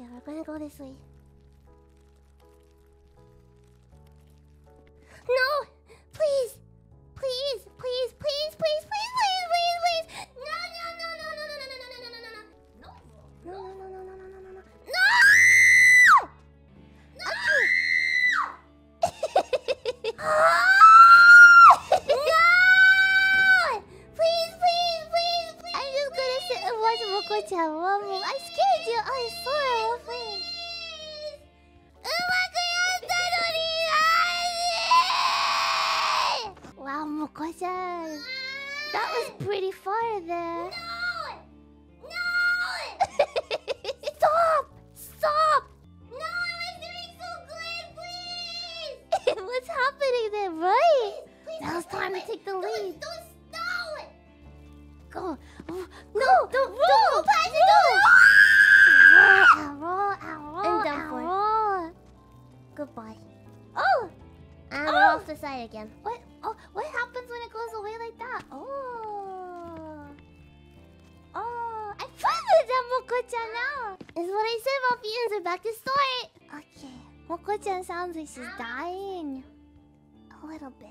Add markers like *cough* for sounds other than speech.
やばい子ですい scared you, woman. I scared you. I saw it, woman. Wow, Moko-chan. That was pretty far there. No! *laughs* No! Stop! Stop! No, I was doing so good, please! What's happening there, right? Now it's time to take the lead. Don't, don't, don't. Go. No, don't, don't, don't, Goodbye. Oh! And we're Oh. off the side again. What? Oh, what happens when it goes away like that? Oh. Oh, I found that Moko-chan now. Is what I said about Fiends are back to start. Okay. Moko-chan sounds like she's ah. dying. A little bit.